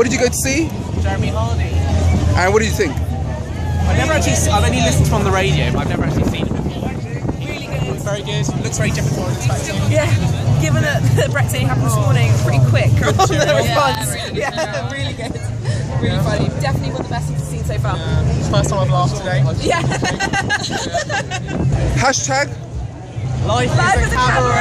what did you go to see? Jeremy Hardy. And what did you think? I've never actually, I've only listened from the radio, but I've never actually seen it Very good. Looks very different from what I was expecting. Yeah, given that the Brexit happened this oh. morning, pretty quick on the response. Yeah, really good. Really funny. Definitely one of the best things I've seen so far. First time I've laughed today. Yeah. Hashtag Life, Life is a cabaret.